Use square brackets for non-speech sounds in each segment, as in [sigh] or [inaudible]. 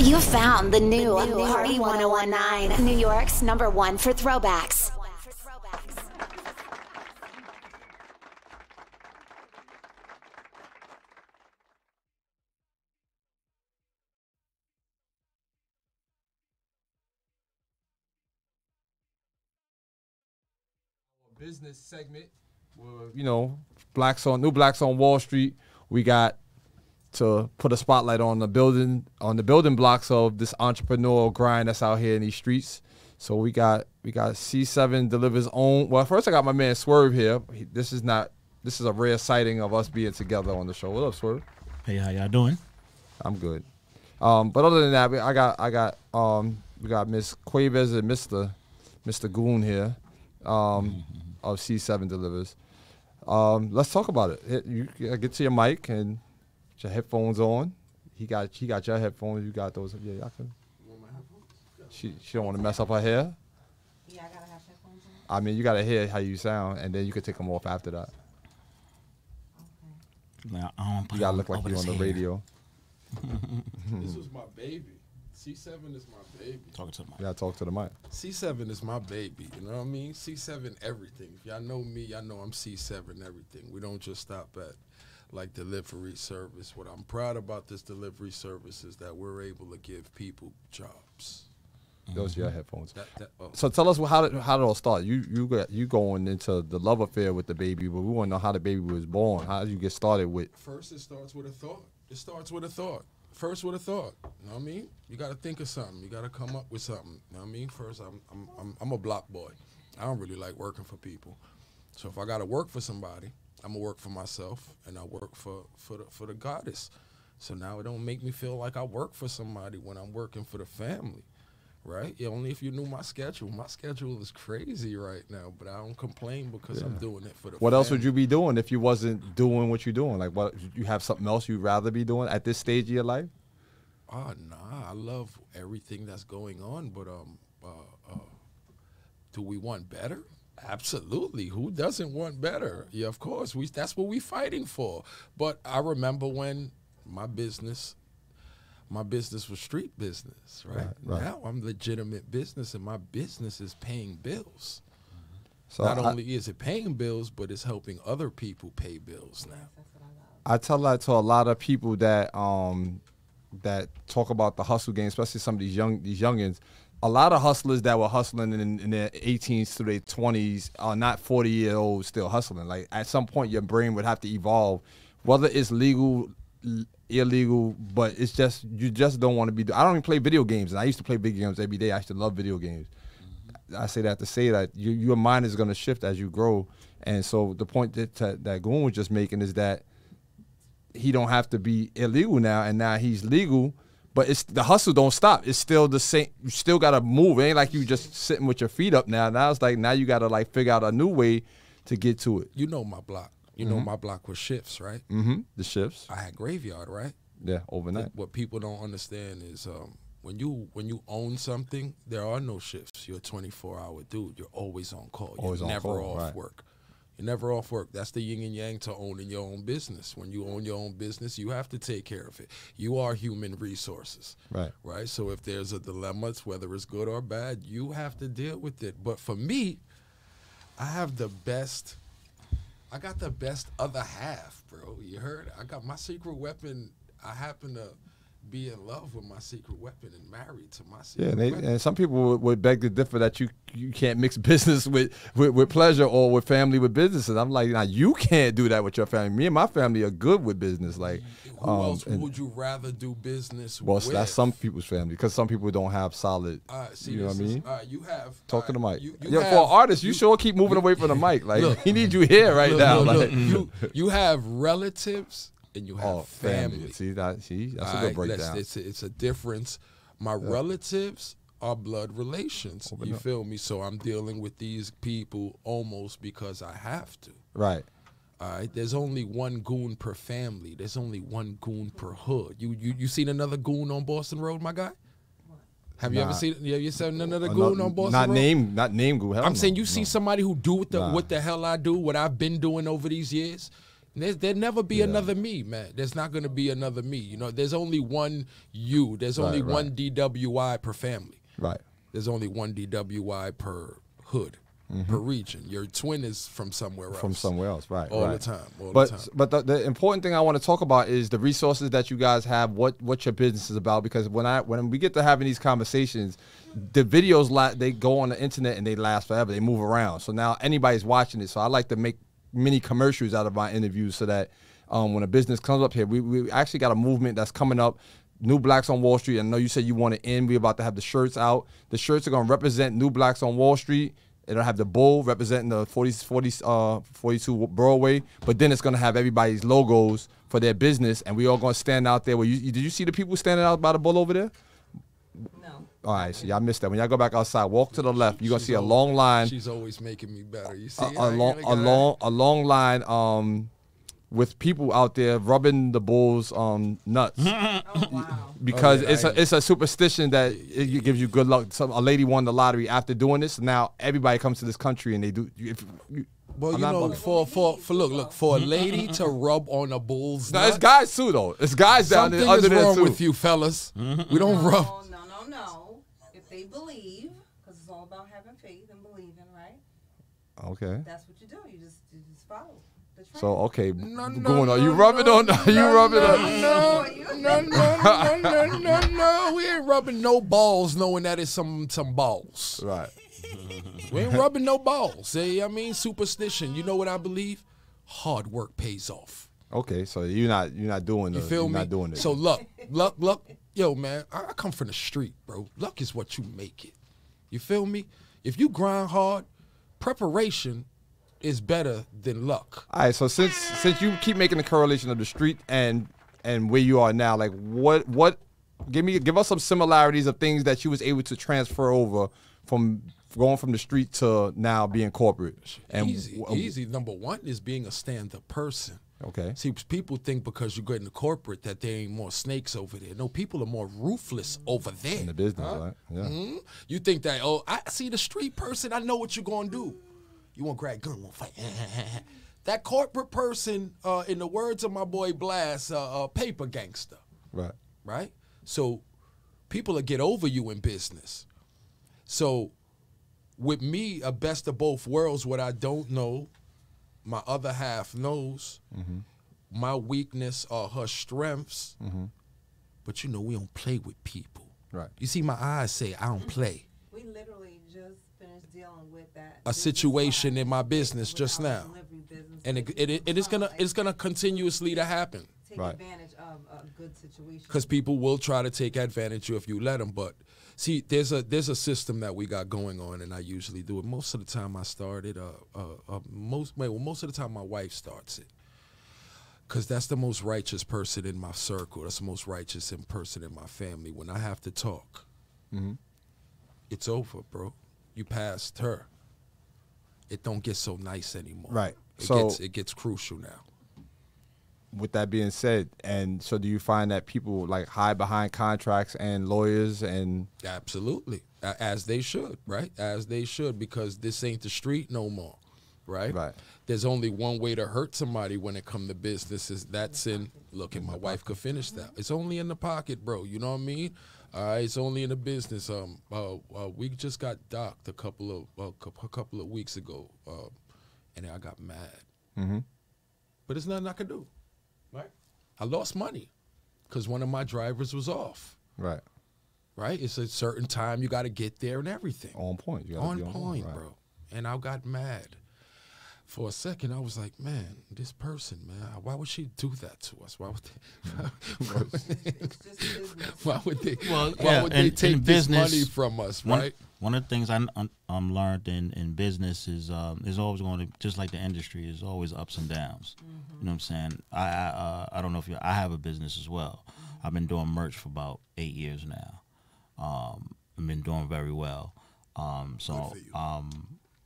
You found the new, Party 1019, New York's number one for throwbacks. business segment. Where, you know, blacks on new blacks on Wall Street. We got to put a spotlight on the building on the building blocks of this entrepreneurial grind that's out here in these streets. So we got we got C7 delivers own. Well, first I got my man Swerve here. He, this is not this is a rare sighting of us being together on the show. What up, Swerve? Hey, how y'all doing? I'm good. Um, but other than that, we- I got I got um, we got Miss Quavers and Mister Mister Goon here um, of C7 Delivers. Um, let's talk about it. You get to your mic and your headphones on. He got he got your headphones. You got those. Yeah, y'all can. She she don't want to mess up her hair. Yeah, I gotta have headphones on. I mean, you gotta hear how you sound, and then you can take them off after that. Like, I don't put You gotta look like over you on the hair. radio. This was my baby. C7 is my baby. Talking to the mic. You gotta talk to the mic. C7 is my baby. You know what I mean? C7 everything. If y'all know me, y'all know I'm C7 everything. We don't just stop at like delivery service. What I'm proud about this delivery service is that we're able to give people jobs. Those are your mm-hmm. headphones. That, that, oh. So tell us how did how did it all start? You you got you going into the love affair with the baby, but we want to know how the baby was born. How did you get started with? First, it starts with a thought. It starts with a thought. First, with a thought. You know what I mean? You got to think of something. You got to come up with something. You know what I mean? First, I'm, I'm, I'm, I'm a block boy. I don't really like working for people. So if I got to work for somebody, I'm gonna work for myself, and I work for for the, for the goddess. So now it don't make me feel like I work for somebody when I'm working for the family, right? Yeah, only if you knew my schedule. My schedule is crazy right now, but I don't complain because I'm doing it for the. What else would you be doing if you wasn't doing what you're doing? Like, what you have something else you'd rather be doing at this stage of your life? Oh nah, I love everything that's going on, but um, uh, uh, do we want better? Absolutely. Who doesn't want better? Yeah, of course. We that's what we're fighting for. But I remember when my business, my business was street business, right? Right, right. Now I'm legitimate business, and my business is paying bills. So Not I, only is it paying bills, but it's helping other people pay bills now. I tell that to a lot of people that um that talk about the hustle game, especially some of these young these youngins. A lot of hustlers that were hustling in, in their 18s to their 20s are not 40 year olds still hustling. Like at some point, your brain would have to evolve, whether it's legal, illegal, but it's just you just don't want to be. I don't even play video games, and I used to play video games every day. I used to love video games. I say that to say that you, your mind is going to shift as you grow, and so the point that that, Goon was just making is that he don't have to be illegal now, and now he's legal. But it's the hustle don't stop. It's still the same. You still gotta move. It ain't like you just sitting with your feet up now. Now it's like now you gotta like figure out a new way to get to it. You know my block. You know my block was shifts, right? Mm-hmm. The shifts, I had graveyard, right? yeah, overnight. What people don't understand is um, when you when you own something, there are no shifts. You're a 24 hour dude. You're always on call. You're Always on never call, off right. work. You're never off work. That's the yin and yang to owning your own business. When you own your own business, you have to take care of it. You are human resources. Right. Right. So if there's a dilemma, it's whether it's good or bad, you have to deal with it. But for me, I have the best. I got the best other half, bro. You heard? I got my secret weapon. I happen to be in love with my secret weapon and married to my Yeah, secret and, they, and some people would, beg to differ that you you can't mix [laughs] business with, with, with pleasure or with family with businesses. I'm like, now you can't do that with your family. Me and my family are good with business. Like, Who um, else and- would you rather do business well, with? that's some people's family because some people don't have solid. Right, see, you know what I mean? right, you have Talk to the all mic. You, you yeah, have, for an artist, you, you- sure keep moving away from the mic. Like [laughs] Look. he needs you here right look, now. look, like, you you have relatives and you have oh, family. family. See that? See, that's a All good right, let's- breakdown. It's a, it's a difference. My relatives are blood relations. Open you up. feel me? So I'm dealing with these people almost because I have to. Right. All right. There's only one goon per family. There's only one goon per hood. You you you seen another goon on Boston Road, my guy? Have you ever seen? Have you seen another Uh, goon not, on Boston Road? not Road? name, not name. goon. I'm no, saying you see no. somebody who do what the Nah. what the hell I do, what I've been doing over these years. There's, there'll never be Yeah. another me, man. There's not gonna be another me. You know, there's only one you. There's only Right, one right. DWI per family. Right. There's only one DWI per hood, per region. Your twin is from somewhere else. Mm-hmm. From somewhere else, right? All the time, all the but time. but the, the important thing I want to talk about is the resources that you guys have. What what your business is about? Because when I when we get to having these conversations, the videos la- they go on the internet and they last forever. They move around. So now anybody's watching it. So I like to make mini commercials out of my interviews so that um, when a business comes up here, we we actually got a movement that's coming up. New Blacks on Wall Street. I know you said you want to end. We're about to have the shirts out. The shirts are going to represent New Blacks on Wall Street. It'll have the bull representing the 40, 40, uh, 42 Broadway, but then it's gonna have everybody's logos for their business, and we all gonna stand out there. You, you- did you see the people standing out by the bull over there? No. All right, so y'all missed that. When y'all go back outside, walk to the left. You're gonna She's see a always- long line, She's always making me better. You see, a, I a gotta long, a long, a long line, um, with people out there rubbing the bull's um nuts. [laughs] Oh wow. because Oh, yeah, it's I- a it's a superstition that it gives you good luck. Some a lady won the lottery after doing this. Now everybody comes to this country and they do. If, you, Well, I'm you know, for for for look, look, for a lady to [laughs] rub on a bull's no, nut, it's guys too though. It's guys down there under is wrong too. with you, fellas. We don't [laughs] rub. No, no, no, no. If they believe, because it's all about having faith and believing, right? Okay. That's what you do. You just you just follow. So okay, No, no, going on. You no, rubbing no, on? you no, rubbing no, on? No, no, no, no, no, no, no. We ain't rubbing no balls, knowing that it's some some balls. Right. We ain't rubbing no balls. See, I mean, superstition. You know what I believe? Hard work pays off. Okay. So you're not you're not doing the, You feel you're me? not doing it. So luck, luck, luck. Yo, man, I, I come from the street, bro. Luck is what you make it. You feel me? If you grind hard, preparation is better than luck. All right. So since since you keep making the correlation of the street and and where you are now, like what what give me give us some similarities of things that you was able to transfer over from going from the street to now being corporate. And easy, w- easy. Number one is being a stand-up person. Okay. See, people think because you get into corporate that there ain't more snakes over there. No, people are more ruthless over there. In the business, right? Yeah. Mhm. You think that, oh, I see the street person, I know what you're gonna do. You want to grab a gun, want to fight. [laughs] that corporate person, uh, in the words of my boy Blast, uh, uh, paper gangster, Right. right? So people will get over you in business. So with me, a best of both worlds, what I don't know, my other half knows. Mm-hmm. My weakness are her strengths. Mm-hmm. But you know, we don't play with people. Right. You see, my eyes say I don't play. [laughs] we literally just finished dealing with that A situation in my business just now. business. And it, it, it is gonna it's gonna continuously to happen. take Right. advantage of a good situation. because people will try to take advantage of you if you let them. But see, there's a there's a system that we got going on, and I usually do it. Most of the time, I started. Uh, uh, uh most well, most of the time, my wife starts it, because that's the most righteous person in my circle. That's the most righteous in person in my family. When I have to talk, it's over, bro. You passed her. It don't get so nice anymore. Right. It So- gets it gets crucial now. With that being said, and so do you find that people like hide behind contracts and lawyers and Absolutely, as they should, right? As they should, because this ain't the street no more, right? Right. There's only one way to hurt somebody when it come to business. Is that's in. Look, and my wife could finish that. It's only in the pocket, bro. You know what I mean? All right, it's only in the business. Um, uh, uh we just got docked a couple of uh, a couple of weeks ago, uh, and I got mad. Mhm. But it's nothing I can do? I lost money because one of my drivers was off right right? It's a certain time you got to get there and everything. on point? You gotta on point, right. bro. And I got mad. For a second, I was like, man, this person, man, why would she do that to us? Why would they, [laughs] why would they, [laughs] it's just business. why would they, Well, why yeah, would in- they in take this business, money from us, One, right? one of the things I un- um, learned in, in business is um, is always going to just like the industry is always ups and downs. You know what I'm saying? I I, uh, I don't know if you I have a business as well. I've been doing merch for about eight years now. Um, I've been doing very well. Um, so um,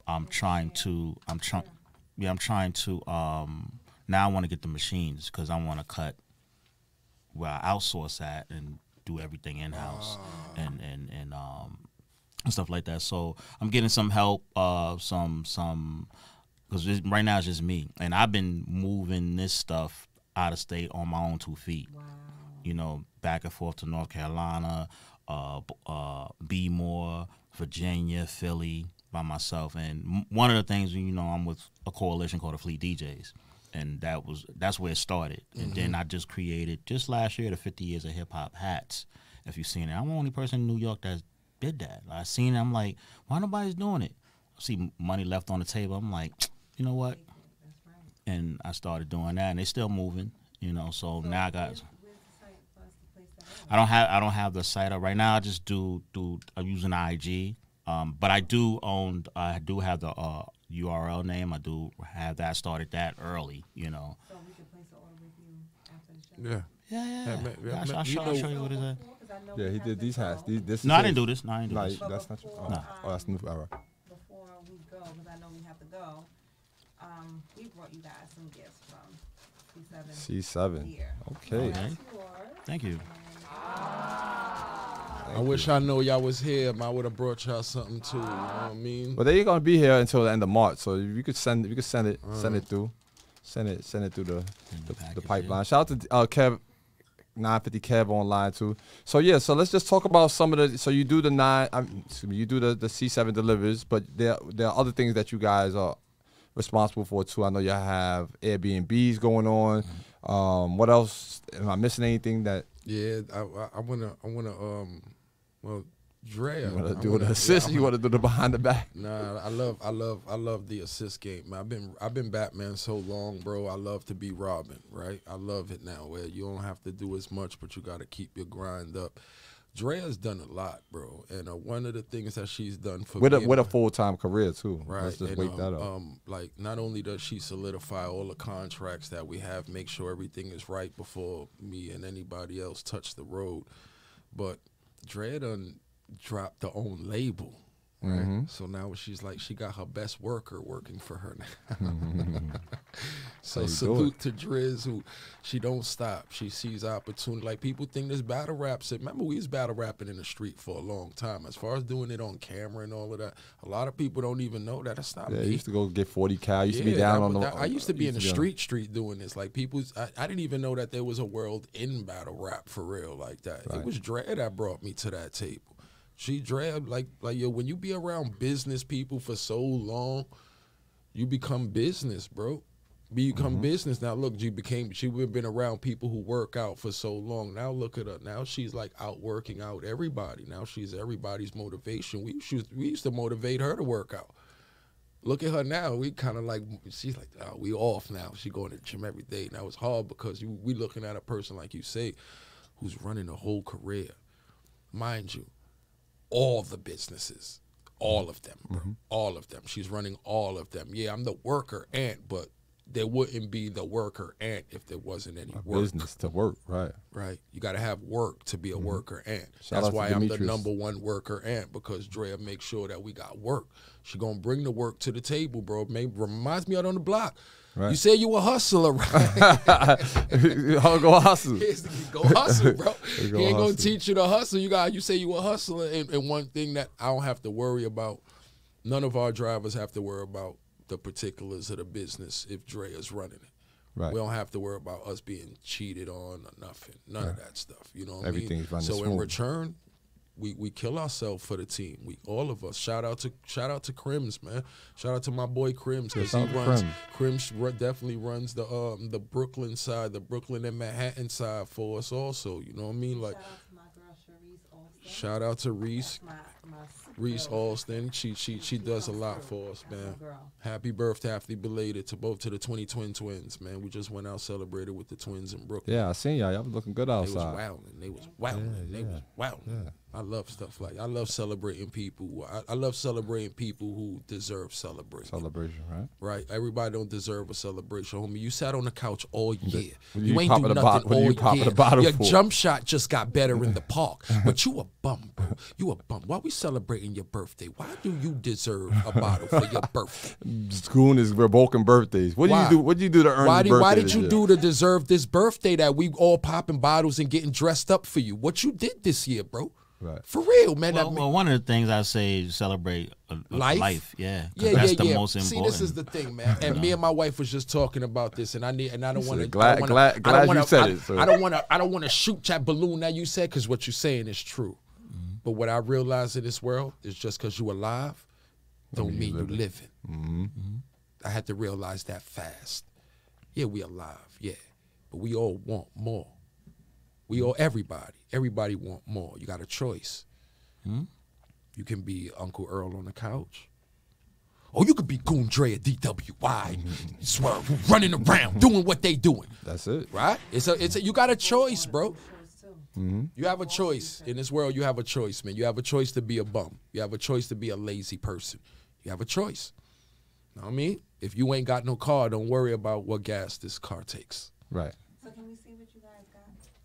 I'm trying to I'm trying yeah I'm trying to um, now I want to get the machines because I want to cut where I outsource at and do everything in house and and and um and stuff like that. So I'm getting some help, uh, some some because right now it's just me, and I've been moving this stuff out of state on my own two feet. Wow. You know, back and forth to North Carolina, uh, uh, More, Virginia, Philly, by myself. And one of the things, you know, I'm with a coalition called the Fleet DJs, and that was that's where it started. And mm-hmm. then I just created just last year the 50 years of hip hop hats. If you've seen it, I'm the only person in New York that did that. I seen it. I'm like, why nobody's doing it? I see money left on the table. I'm like, [tsk] you know what? Right. And I started doing that, and they're still moving. You know, so now I got. Where's, where's the site for us to place that I don't have I don't have the site up right now. I just do do I'm using IG, um, but I do own I do have the uh, URL name. I do have that started that early. You know. So we can place an order with you after the show. Yeah. Yeah, yeah. Yeah, man, yeah, I'll, man, I'll you show, I'll know- show you what it is. Because I know Yeah, we he have did to these hats. go. These, this No, is I didn't his. do this. No, I didn't do Nah, this. you- that's not. Before, Oh, Nah. oh, that's new. All right. Before we go, because I know we have to go, um, we brought you guys some gifts from C7 C7. here. Okay. So Okay. that's yours. Thank you. I wish I know y'all was here. I would have brought y'all something too. You know what I mean? But they're gonna be here until the end of March, so if you could send, you could send it, send it through, send it, send it through the the, the the pipeline. Shout out to uh, Kev, 950 Kev online too. So yeah, so let's just talk about some of the. So you do the nine, um, excuse me, you do the the C7 delivers, but there there are other things that you guys are responsible for too. I know y'all have Airbnbs going on. Mm-hmm. Um, what else? Am I missing anything that Yeah, I, I, I wanna, I wanna, um, well, Drea. you want to do the assist? yeah, you want to do the behind the back? Nah, I love, I love, I love the assist game. I've been, I've been Batman so long, bro. I love to be Robin, right? I love it now, where you don't have to do as much, but you got to keep your grind up. Drea's done a lot, bro, and uh, one of the things that she's done for With a me with a full time career too. Right. Let's just and, wake um, that up. Um, like not only does she solidify all the contracts that we have, make sure everything is right before me and anybody else touch the road, but Dre done dropped the own label. Right. Mm-hmm. So now she's like she got her best worker working for her now. [laughs] so How you do salute to Driz who she don't stop. She sees opportunity. Like people think this battle rap. Said, remember we was battle rapping in the street for a long time. As far as doing it on camera and all of that, a lot of people don't even know that it's not yeah, me. I used to go get 40 cal. I used to be down that on the. was- that- I used to be in the on- street, street doing this. Like people, I, I didn't even know that there was a world in battle rap for real like that. Right. It was Dre that brought me to that table. She Dre like like yo, when you be around business people for so long, you become business, bro. You become Mm-hmm. business now. Look, she became she would been around people who work out for so long. Now look at her. Now she's like out working out everybody. Now she's everybody's motivation. We used we used to motivate her to work out. Look at her now. We kind of like she's like, oh, we off now. She going to gym every day. Now it's hard because you, we looking at a person like you say, who's running a whole career, mind you, all the businesses, all of them, bro, mm-hmm. all of them. She's running all of them. Yeah, I'm the worker ant, but there wouldn't be the worker ant if there wasn't any work. business to work, right? Right. You got to have work to be a mm-hmm. worker ant. Shout That's why I'm the number one worker ant because Drea makes sure that we got work. She gonna bring the work to the table, bro. Maybe reminds me out on the block. Right. You say you a hustler, right? [laughs] go hustle. Go hustle, bro. [laughs] Go he ain't gonna teach you to hustle. You got you say you a hustler, and, and one thing that I don't have to worry about. None of our drivers have to worry about the particulars of the business if Dre is running it. Right. We don't have to worry about us being cheated on or nothing. None of that stuff. You know what I Everything's mean? running So in return, we, we kill ourselves for the team. We all of us. Shout out to shout out to Crims, man. Shout out to my boy Crims because he runs Crims. Crims definitely runs the um the Brooklyn side, the Brooklyn and Manhattan side for us also. You know what I mean? Like Shout out to my girl Cherise shout out to Reese. My, my Reese girl. Austin. She she she does a lot for us, man. Happy birthday, happy belated to both to the 2020 twins, man. We just went out celebrated with the twins in Brooklyn. Yeah, I seen y'all. Y'all was looking good outside. They was outside. wilding. They was wilding. Yeah, they was yeah, wilding. yeah. I love stuff like I love celebrating people. I, I love celebrating people who deserve celebration. Celebration, right? Right, everybody don't deserve a celebration, homie. You sat on the couch all year. You, you ain't do nothing bot- what all you popping year. the bottle Your for? jump shot just got better in the [laughs] park, but you a bum, bro. You a bum. Why we celebrating your birthday? Why do you deserve a bottle for your [laughs] birthday? Schoon is revoking birthdays. What do Why? you do? What do you do to earn Why birthday Why did you year? do to deserve this birthday that we all popping bottles and getting dressed up for you? What you did this year, bro? Right. For real, man. Well, that- well, one of the things I say is celebrate a, a Life? life. Yeah, 'cause yeah, that's yeah, the yeah. most See, this is the thing, man. [laughs] And me and my wife was just talking about this, and I need, and I don't want to. "Glad- wanna, glad- I glad don't you wanna, said I, it, so- I don't want to. I don't want to shoot that balloon that you said because what you're saying is true. Mm-hmm. But what I realize in this world is just because you're alive, don't mean you living. Mm-hmm. I had to realize that fast. Yeah, we alive. Yeah, but we all want more. We all everybody. Everybody want more. You got a choice. Hmm? You can be Uncle Earl on the couch. Or you could be Goon Dre at DWI, swerve, running around, doing what they doing. That's it. Right? It's a, it's a, you got a choice, bro. Too. You have a choice in this world. You have a choice, man. You have a choice to be a bum. You have a choice to be a lazy person. You have a choice. You know what I mean? If you ain't got no car, don't worry about what gas this car takes. Right. So can we see what you guys got?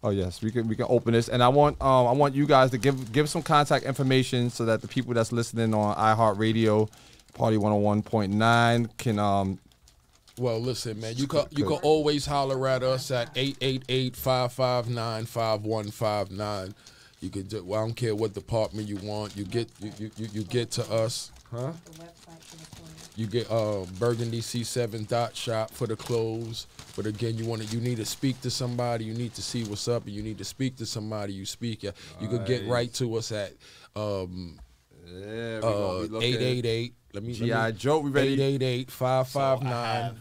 Oh yes, we can we can open this, and I want um I want you guys to give give some contact information so that the people that's listening on iHeartRadio, Party One Hundred One Point Nine can um Well, listen, man. You can you can always holler at us at 888-559-5159. You could do, well, I don't care what department you want. You get you, you, you get to us, huh? The website for the employer. You get uh, Burgundy C7 dot shop for the clothes. But again, you want to you need to speak to somebody. You need to see what's up, and you need to speak to somebody. You speak. You could get right to us at um, yeah uh, eight eight eight. Let me see. G.I. Joe, we ready? Eight eight eight five five So I nine.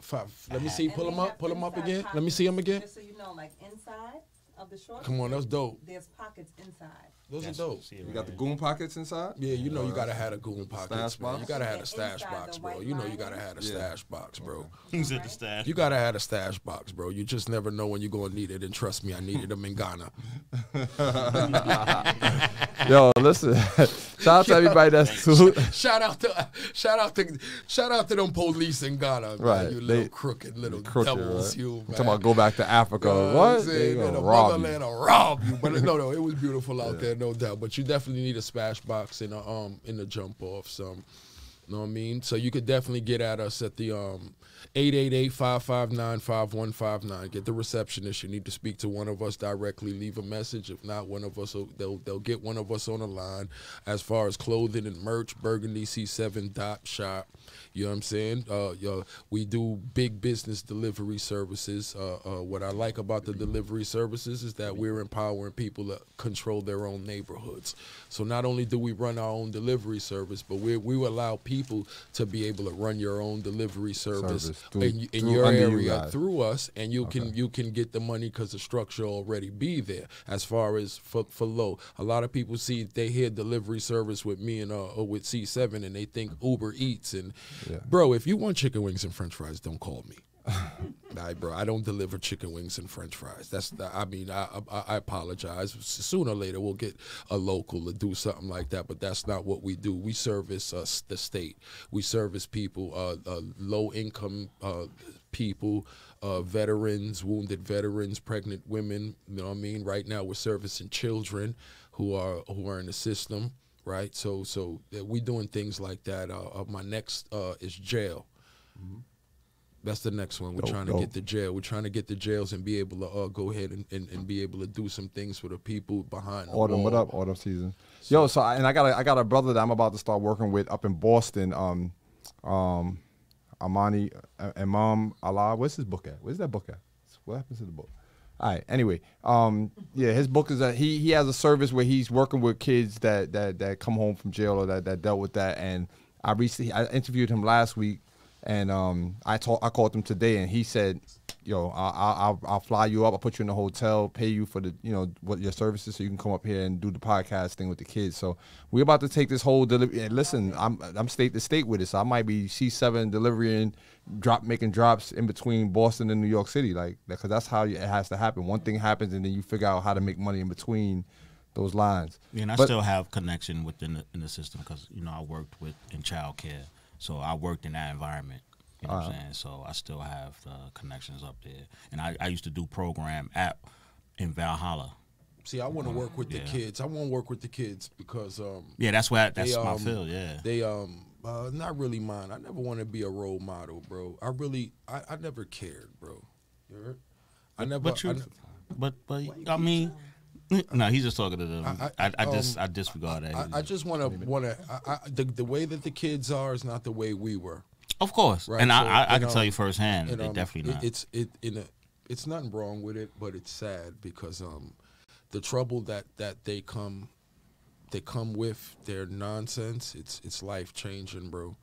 Five. Let me see. Pull them up. Pull them up inside again. Let me see them again. Just so you know, like inside of the shorts. Come on, that's dope. There's pockets inside. Those That's- are dope. see You right got the goon pockets inside. Yeah, you know you gotta have a goon pockets, Stash box? You gotta have a stash box, bro. You know you gotta lining. have a Yeah. stash box, bro. Who's [laughs] at the stash? You gotta have a stash box, bro. You just never know when you're gonna need it. And trust me, I needed them in Ghana. [laughs] [laughs] Yo, listen, shout out to everybody that's too. shout out to shout out to shout out to them police in Ghana, man. Right, You they- little crooked little crooked, devils, right? you man. Talking about go back to Africa. You know I'm what? saying? They Man, gonna the rob you. will rob you. But no, no, it was beautiful out there, no doubt. But you definitely need a splash box and a um in the jump off some. You know what I mean? So you could definitely get at us at the um 888-559-5159. Get the receptionist. You need to speak to one of us directly. Leave a message. If not, one of us will they'll they'll get one of us on the line. As far as clothing and merch, Burgundy C7 dot shop. You know what I'm saying? Uh, yo, we do big business delivery services. Uh, uh, what I like about the delivery services is that we're empowering people to control their own neighborhoods. So not only do we run our own delivery service, but we we allow people to be able to run your own delivery service, Service through- in, in your under you area through us, and you can you can get the money because the structure already be there. As far as for, for low, a lot of people see they hear delivery service with me and uh or with C7, and they think Uber Eats and Yeah. bro, if you want chicken wings and French fries, don't call me. [laughs] Nah, bro, I don't deliver chicken wings and French fries. That's the, I mean, I, I I apologize. Sooner or later, we'll get a local to do something like that, but that's not what we do. We service uh, the state. We service people, uh, uh, low income uh, people, uh, veterans, wounded veterans, pregnant women. You know what I mean? Right now, we're servicing children who are who are in the system. Right, so so uh, we doing things like that. My next is jail. That's the next one. We're Dope, trying to dope. get the jail. We're trying to get the jails and be able to uh, go ahead and, and, and be able to do some things for the people behind the Autumn, what up? Autumn season. Yo, so I- and I got a, I got a brother that I'm about to start working with up in Boston. Um, um, Amani uh, Imam Allah. Where's his book at? Where's that book at? What happens to the book? All right. Anyway, um, yeah, his book is that he he has a service where he's working with kids that that that come home from jail or that that dealt with that. And I recently I interviewed him last week, and um, I told I called him today, and he said, "Yo, I- I- I'll I'll fly you up. I'll put you in a hotel, pay you for the you know what your services, so you can come up here and do the podcast thing with the kids." So we're about to take this whole delivery. And listen, I'm I'm state to state with it, so I might be C7 delivering, drop making drops in between Boston and New York City, like because that's how it has to happen. One thing happens, and then you figure out how to make money in between those lines. Yeah, and I But- still have connection within the, in the system because you know I worked with in childcare, so I worked in that environment. You know what I'm saying? So I still have the connections up there, and I, I used to do program at in Valhalla. See, I want to work with the kids. I want to work with the kids because um, Yeah, that's where that's they, my um, field. Yeah, They um uh, not really mine. I never want to be a role model, bro. I really I, I never cared, bro. You heard? I never. but I you, ne- but but I mean, [laughs] no, he's just talking to them. I- I, I- I, just um, I disregard that. I, I just want to want to the the way that the kids are is not the way we were. of course, Right, and so, I, I, I can know, tell you firsthand, And, um, definitely it- not. It's it in a it's nothing wrong with it, but it's sad because um the trouble that that they come they come with their nonsense. It's it's life changing, bro.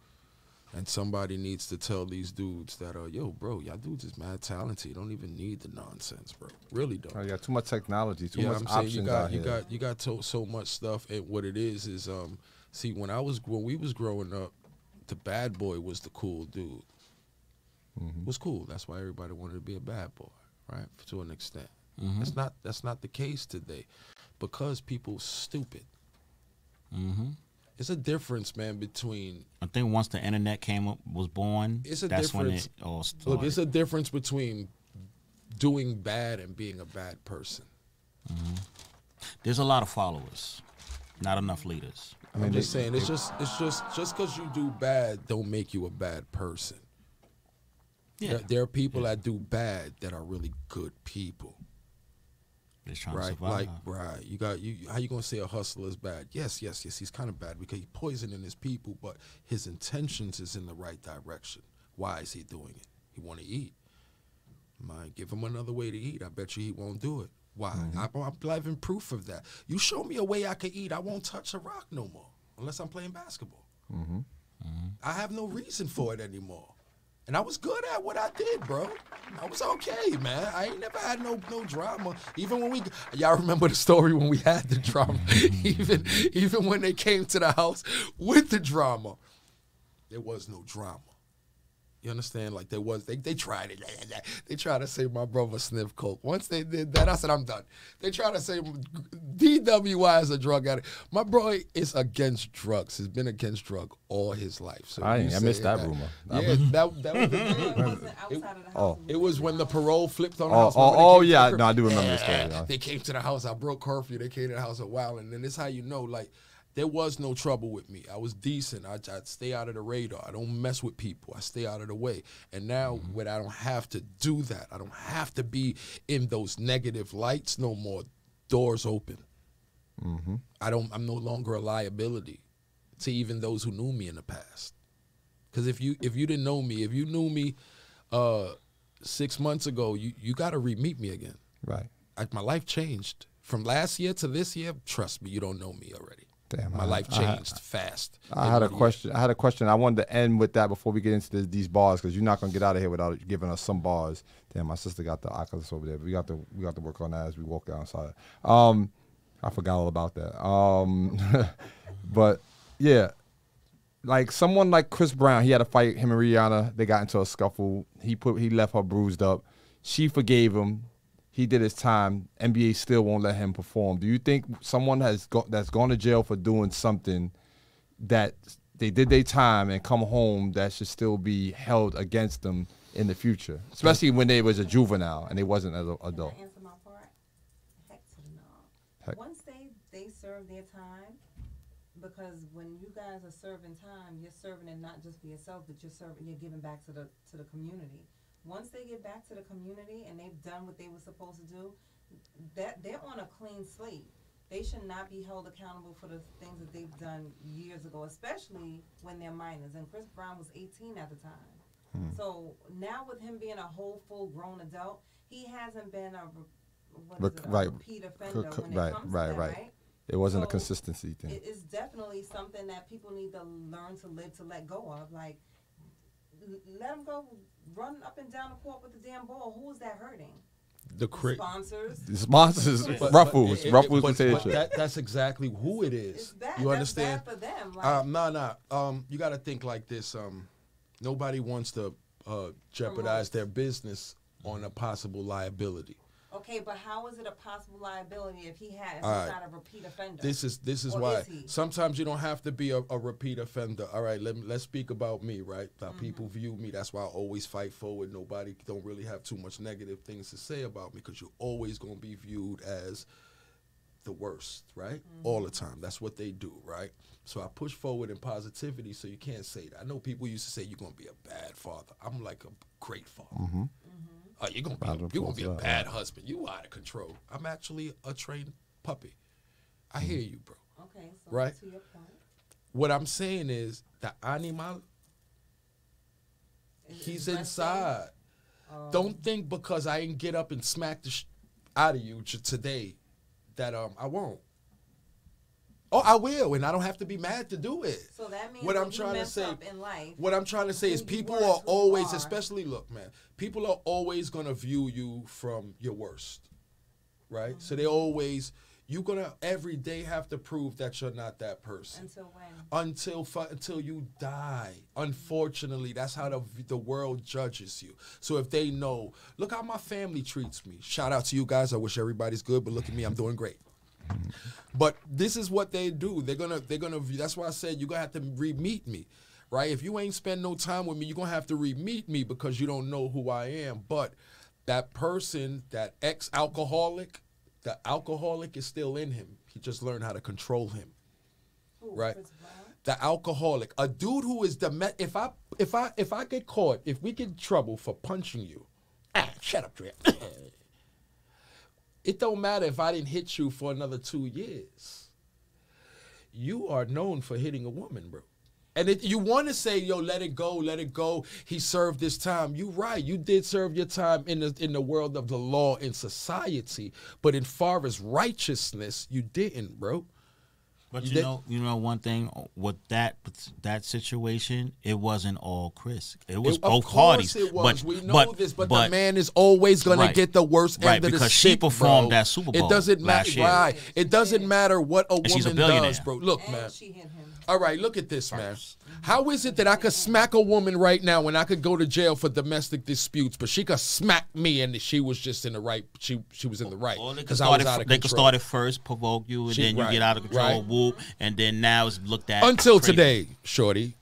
And somebody needs to tell these dudes that, uh, yo, bro, y'all dudes is mad talented. You don't even need the nonsense, bro. Really don't. Oh, got too much technology, too yeah, much I'm saying you got out you here. got you got to, so much stuff, and what it is is um, see when I was when we was growing up, the bad boy was the cool dude. Mm-hmm. Was cool. That's why everybody wanted to be a bad boy, right? To an extent. Mm-hmm. That's not that's not the case today, because people stupid. hmm It's a difference, man, between I think once the internet came up, was born, It's a that's when difference. it all started. look. It's a difference between doing bad and being a bad person. Mm-hmm. There's a lot of followers, not enough leaders. I am just saying, it's just it's just just because you do bad don't make you a bad person. Yeah, There, there are people that do bad that are really good people, they're trying to right? survive. Like, right? You got you. How you gonna say a hustler is bad? Yes, yes, yes. He's kind of bad because he's poisoning his people, but his intentions is in the right direction. Why is he doing it? He want to eat. Might give him another way to eat. I bet you he won't do it. Why? Mm-hmm. I, I'm living proof of that. You show me a way I can eat, I won't touch a rock no more unless I'm playing basketball. Mm-hmm. I have no reason for it anymore. And I was good at what I did, bro. I was okay, man. I ain't never had no no drama. Even when we y'all remember the story when we had the drama. [laughs] even even when they came to the house with the drama, there was no drama. You understand? Like there was, they, they tried it. They tried to say my brother sniffed coke. Once they did that, I said I'm done. They tried to say DWI is a drug addict. My boy is against drugs. He's been against drug all his life. So I I missed saying that rumor. Yeah, that, that was the [laughs] It wasn't outside of the house. Oh. It was when the parole flipped on the Oh, house. oh, Remember they oh, yeah. No, I do [laughs] remember the story, Yeah. yeah. They came to the house. I broke curfew. They came to the house a while, and then this is how you know, like, there was no trouble with me. I was decent. I, I'd stay out of the radar. I don't mess with people. I stay out of the way. And now, Mm-hmm. when I don't have to do that, I don't have to be in those negative lights no more. Doors open. Mm-hmm. I don't. I'm no longer a liability to even those who knew me in the past. Because if you if you didn't know me, if you knew me uh, six months ago, you you got to re-meet me again. Right. I, my life changed from last year to this year. Trust me, you don't know me already. Damn, my I- life I- changed fast. I had a year. question. I had a question. I wanted to end with that before we get into this, these bars because you're not gonna get out of here without giving us some bars. Damn, my sister got the Oculus over there. We got to we got to work on that as we walk outside. Um, I forgot all about that. Um, [laughs] but yeah, like someone like Chris Brown, he had a fight. Him and Rihanna, they got into a scuffle. He put he left her bruised up. She forgave him. He did his time. NBA still won't let him perform. Do you think someone has go, that's gone to jail for doing something that they did their time and come home that should still be held against them in the future, especially when they was a juvenile and they wasn't as an adult? Answer my part? Heck to the no. Once they they serve their time, because when you guys are serving time, you're serving it not just for yourself, but you're serving, you're giving back to the to the community. Once they get back to the community and they've done what they were supposed to do, that they're on a clean slate. They should not be held accountable for the things that they've done years ago, especially when they're minors. And Chris Brown was 18 at the time. Hmm. So now with him being a whole full grown adult, he hasn't been a, re- what is it, a right. repeat offender c- when right, comes right, to that, right. right? It wasn't a consistency thing. It is definitely something that people need to learn to live to let go of. Like, let them go run up and down the court with the damn ball. Who is that hurting? The The cra- sponsors. The sponsors, But- Ruffles, but it- Ruffles but- potato but chip. that, that's exactly who it It's is. bad. You That's understand? bad for them. Like, Um, no, no. Um, you got to think like this. Um, nobody wants to uh, jeopardize their business on a possible liability. Okay, but how is it a possible liability if he has All he's right. not a repeat offender? This is this is Or why is sometimes you don't have to be a, a repeat offender. All right, let me, let's speak about me. Right, how Mm-hmm. people view me. That's why I always fight forward. Nobody don't really have too much negative things to say about me because you're always gonna be viewed as the worst, right? All the time. That's what they do, right? So I push forward in positivity so you can't say that. I know people used to say you're gonna be a bad father. I'm like a great father. Oh, you're gonna be you're gonna be a applause, bad husband. You out of control. I'm actually a trained puppy. I hear you, bro. Okay, so Right. to your point, What I'm saying is the animal, is- he's is resting. inside. Don't think because I didn't get up and smack the sh- out of you today that um I won't. Oh, I will, and I don't have to be mad to do it. So that means what I'm trying to say, up in life, what I'm trying to say is people are to who you always, are. especially look, man, people are always gonna view you from your worst, right? So they mm-hmm. always, you're gonna every day have to prove that you're not that person until when? until until you die. Unfortunately, that's how the the world judges you. So if they know, look how my family treats me. Shout out to you guys. I wish everybody's good, but look at me, I'm doing great. But this is what they do. They're gonna they're gonna. That's why I said you're gonna have to re-meet me, right? If you ain't spend no time with me, you're gonna have to re-meet me because you don't know who I am. But that person, that ex-alcoholic, the alcoholic is still in him. He just learned how to control him Who, Right. The alcoholic, a dude who is the if I if I if I get caught, if we get in trouble for punching you, ah, shut up, Dre. It don't matter if I didn't hit you for another two years. You are known for hitting a woman, bro. And it, you want to say, "Yo, let it go, let it go." He served his time. You right. You did serve your time in the in the world of the law in society, but in far as righteousness, you didn't, bro. But You you know, you know one thing with that that situation, it wasn't all Chris. It was It- both of parties. it was. But we know but, this, but, the man is always going Right. to get the worst Right, end of the because she performed bro. that Super Bowl It doesn't last matter. year. Right. It doesn't matter what a she's a woman does, bro. Look, And man. She hit him. All right, look at this, man. How is it that I could smack a woman right now when I could go to jail for domestic disputes, but she could smack me and she was just in the right? She she was in the right Or they could because I start was it, out of they could start it first, provoke you, and She- then you right, get out of control, right. whoop, and then now it's looked at Until crazy. today, shorty,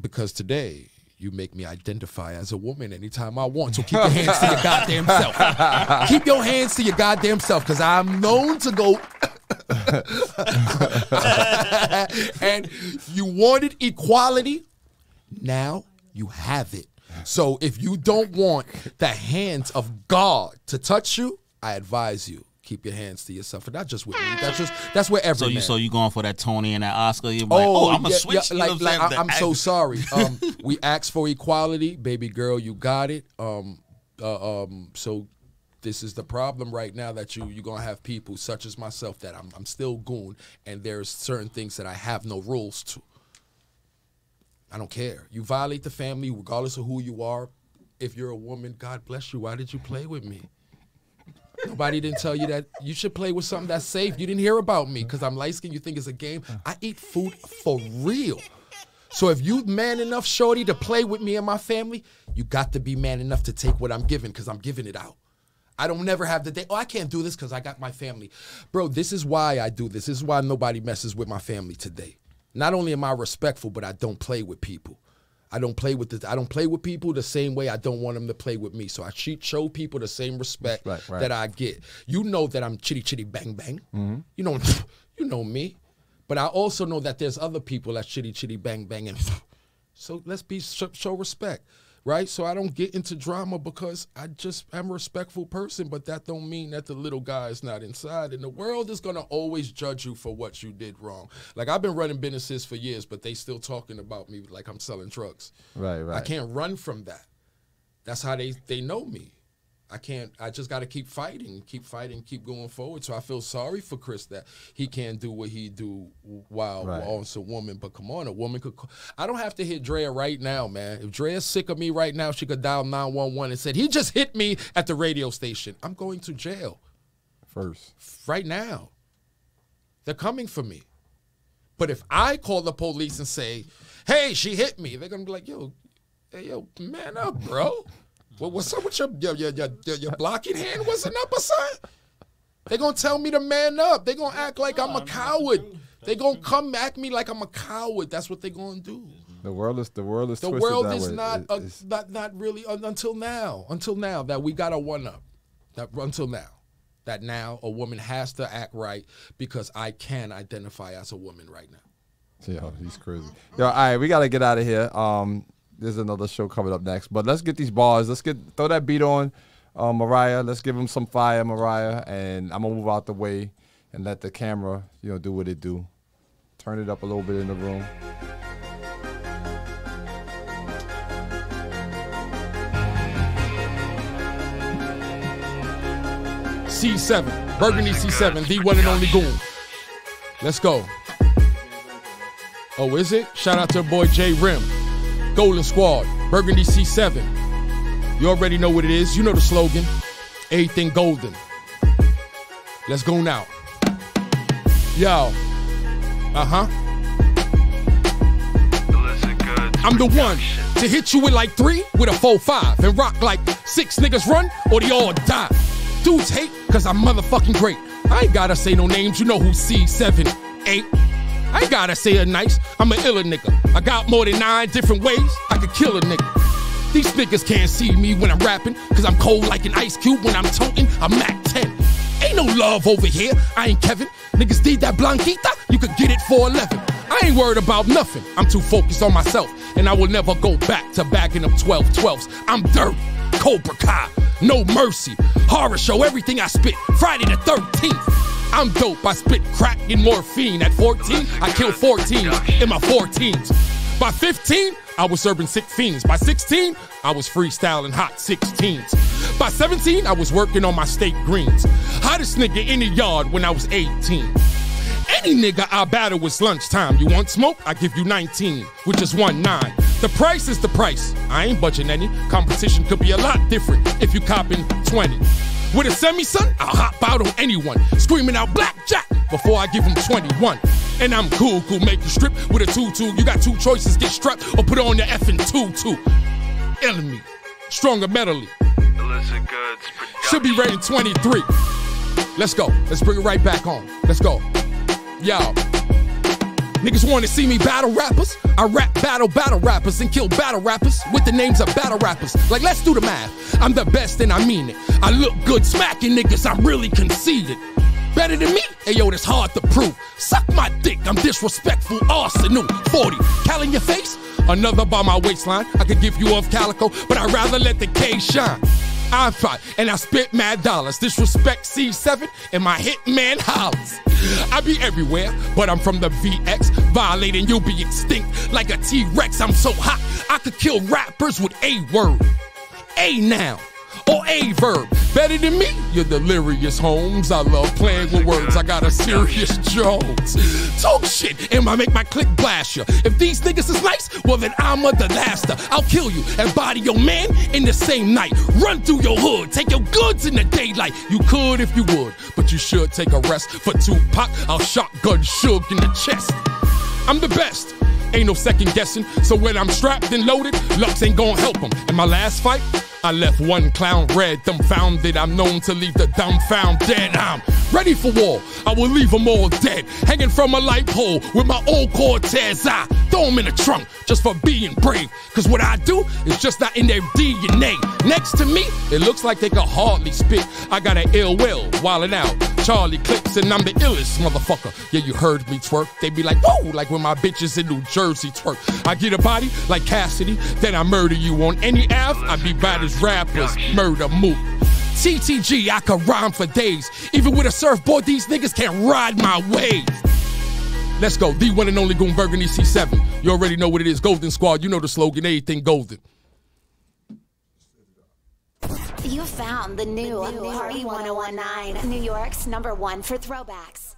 because today you make me identify as a woman anytime I want. So keep your hands to your [laughs] goddamn self. keep your hands to your goddamn self, because I'm known to go. [laughs] and you wanted equality, now you have it. So if you don't want the hands of God to touch you, I advise you keep your hands to yourself, and not just with me. That's just that's where every So you man- so you going for that Tony and that Oscar? You're like, oh, I'm gonna yeah, switch. yeah, you like, know like, I'm. I, am so sorry. [laughs] Um, we asked for equality, baby girl. You got it. Um, uh, um, so this is the problem right now that you you're gonna have people such as myself that I'm I'm still goon, and there's certain things that I have no rules to. I don't care. You violate the family, regardless of who you are. If you're a woman, God bless you. Why did you play with me? Nobody didn't tell you that you should play with something that's safe. You didn't hear about me because I'm light skinned. You think it's a game. I eat food for real. So if you man enough, shorty, to play with me and my family, you got to be man enough to take what I'm giving because I'm giving it out. I don't never have the day. Oh, I can't do this because I got my family, bro. This is why I do this. This is why nobody messes with my family today. Not only am I respectful, but I don't play with people. I don't play with the, I don't play with people the same way I don't want them to play with me. So I treat, show people the same respect Right, right. that I get. You know that I'm chitty chitty bang bang. Mm-hmm. You know, [laughs] you know me. But I also know that there's other people that chitty chitty bang bang and [laughs] so let's be show respect, right? So I don't get into drama because I just am a respectful person, but that don't mean that the little guy is not inside. And the world is gonna always judge you for what you did wrong. Like I've been running businesses for years, but they still talking about me like I'm selling drugs. Right, right. I can't run from that. That's how they they know me. I can't. I just got to keep fighting, keep fighting, keep going forward. So I feel sorry for Chris that he can't do what he do while Right. a woman. But come on, a woman could. Call. I don't have to hit Drea right now, man. If Drea's sick of me right now, she could dial nine one one and said he just hit me at the radio station. I'm going to jail First. right now. They're coming for me. But if I call the police and say, "Hey, she hit me," they're gonna be like, "Yo, hey, yo, man up, bro. What, what's up with your your, your your your your blocking hand? Wasn't up or something?" They're gonna tell me to man up. They're gonna act like I'm a coward. They're gonna come at me like I'm a coward. That's what they're gonna do. The world is the world is The twisted world is way. not It- uh, not not really un- until now. Until now that we got a one up. That until now. That now a woman has to act right because I can identify as a woman right now. Yo, he's crazy. Yo, all right, we gotta get out of here. Um, there's another show coming up next, but let's get these bars. Let's get throw that beat on, uh, Mariah. Let's give him some fire, Mariah, and I'm gonna move out the way, and let the camera, you know, do what it do. Turn it up a little bit in the room. C7, Burgundy C7, the one and only goon. Let's go. Oh, is it? Shout out to boy J Rim. Golden Squad, Burgundy C7. You already know what it is. You know the slogan. Everything golden. Let's go now. Yo. Uh-huh. I'm the one to hit you with like three with a four five and rock like six niggas run or they all die. Dudes hate cause I'm motherfucking great. I ain't gotta say no names, you know who C7 8. I ain't gotta say it nice, I'm an iller nigga. I got more than nine different ways I could kill a nigga. These niggas can't see me when I'm rapping, cause I'm cold like an ice cube when I'm toting a Mac 10. Ain't no love over here, I ain't Kevin. Niggas need that Blanquita, you could get it for 11. I ain't worried about nothing, I'm too focused on myself, and I will never go back to bagging up 12 12s. I'm dirty, Cobra Kai, no mercy. Horror show, everything I spit, Friday the 13th. I'm dope, I spit crack and morphine. At 14, I killed 14 in my 14s. By 15, I was serving sick fiends. By 16, I was freestyling hot 16s. By 17, I was working on my state greens. Hottest nigga in the yard when I was 18. Any nigga I battle was lunchtime. You want smoke? I give you 19, which is one nine. The price is the price. I ain't budging any. Competition could be a lot different if you copping 20. With a semi son, I'll hop out on anyone, screaming out blackjack before I give him 21. And I'm cool, cool, make you strip with a tutu. You got two choices, get strapped or put on your effing tutu. Enemy, stronger mentally. Should be rated 23. Let's go. Let's bring it right back on. Let's go. Yo. Niggas wanna see me battle rappers? I rap battle battle rappers and kill battle rappers with the names of battle rappers. Like, let's do the math. I'm the best and I mean it. I look good smacking niggas, I'm really conceited. Better than me? Hey yo, that's hard to prove. Suck my dick, I'm disrespectful, arsenal. 40, cal in your face? Another by my waistline. I could give you off calico, but I'd rather let the K shine. I fight and I spit mad dollars. Disrespect C7 and my hitman hollers. I be everywhere, but I'm from the BX. Violating, you'll be extinct like a T Rex. I'm so hot, I could kill rappers with a word. A noun or a verb. Better than me, you're delirious, Holmes. I love playing with words. I got a serious Jones. Talk shit, and I make my click blast you. If these niggas is nice, well then I'm a disaster. I'll kill you and body your man in the same night. Run through your hood, take your goods in the daylight. You could if you would, but you should take a rest. For Tupac, I'll shotgun Suge in the chest. I'm the best. Ain't no second guessing. So when I'm strapped and loaded, Lux ain't gonna help him. In my last fight, I left one clown red, dumbfounded. I'm known to leave the Dumbfoundead. I'm ready for war. I will leave them all dead, hanging from a light pole with my old Cortez. I throw them in the trunk just for being brave. Cause what I do is just not in their DNA. Next to me, it looks like they can hardly spit. I got an ill will, wildin' out. Charlie Clips, and I'm the illest motherfucker. Yeah, you heard me twerk. They be like, whoa, like when my bitches in New Jersey twerk. I get a body like Cassidy, then I murder you on any Ave. I be bad as rappers, Murda Mook. TTG, I can rhyme for days. Even with a surfboard, these niggas can't ride my wave. Let's go, the one and only Goon Burgundy C7. You already know what it is, Golden Squad. You know the slogan, Anything golden. You found the new, Party 1019, New York's number one for throwbacks.